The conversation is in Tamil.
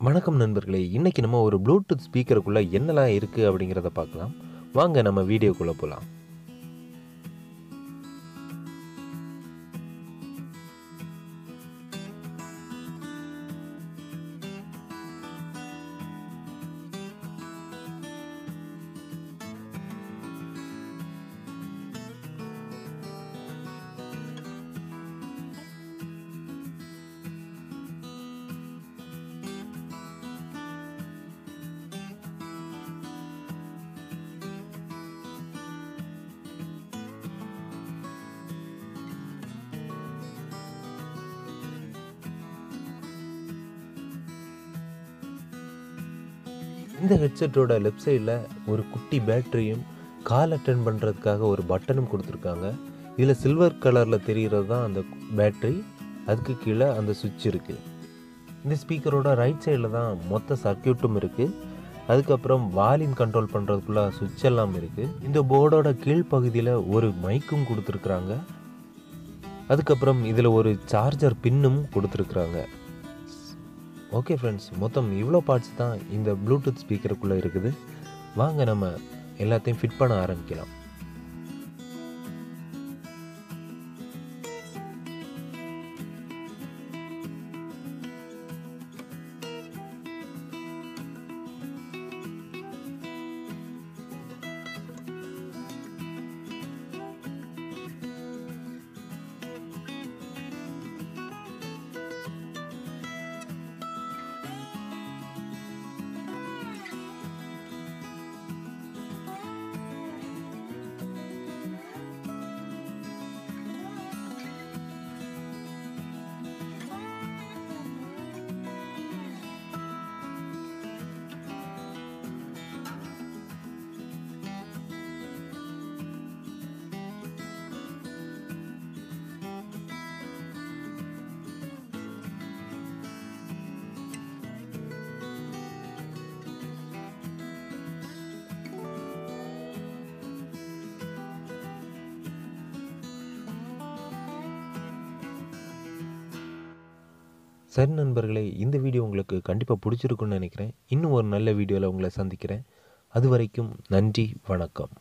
வணக்கம் நண்பர்களே இன்றைக்கி நம்ம ஒரு ப்ளூடூத் ஸ்பீக்கருக்குள்ளே என்னெல்லாம் இருக்குது அப்படிங்கிறத பார்க்கலாம். வாங்க நம்ம வீடியோக்குள்ளே போகலாம் இந்த ஹெட்செட்டோட லெஃப்ட் சைடில் ஒரு குட்டி பேட்டரியும் கால் அட்டன் பண்ணுறதுக்காக ஒரு பட்டனும் கொடுத்துருக்காங்க. இதில் சில்வர் கலரில் தெரிகிறது தான் அந்த பேட்ரி அதுக்கு கீழே அந்த சுவிட்ச் இருக்குது இந்த ஸ்பீக்கரோட ரைட் சைடில் தான் மொத்த சர்க்கியூட்டும் இருக்குது அதுக்கப்புறம் வால்யூம் கண்ட்ரோல் பண்ணுறதுக்குள்ள சுவிட்ச் எல்லாம் இருக்குது இந்த போர்டோட கீழ்ப்பகுதியில் ஒரு மைக்கும் கொடுத்துருக்குறாங்க. அதுக்கப்புறம் இதில் ஒரு சார்ஜர் பின்னும் கொடுத்துருக்குறாங்க. ஓகே ஃப்ரெண்ட்ஸ் மொத்தம் இவ்வளோ பார்ட்ஸ் தான் இந்த ப்ளூடூத் ஸ்பீக்கருக்குள்ளே இருக்குது. வாங்க நம்ம எல்லாத்தையும் ஃபிட் பண்ண ஆரம்பிக்கலாம். சரி நண்பர்களே இந்த வீடியோ உங்களுக்கு கண்டிப்பாக பிடிச்சிருக்குன்னு நினைக்கிறேன். இன்னும் ஒரு நல்ல வீடியோவில் உங்களை சந்திக்கிறேன். அது வரைக்கும் நன்றி வணக்கம்.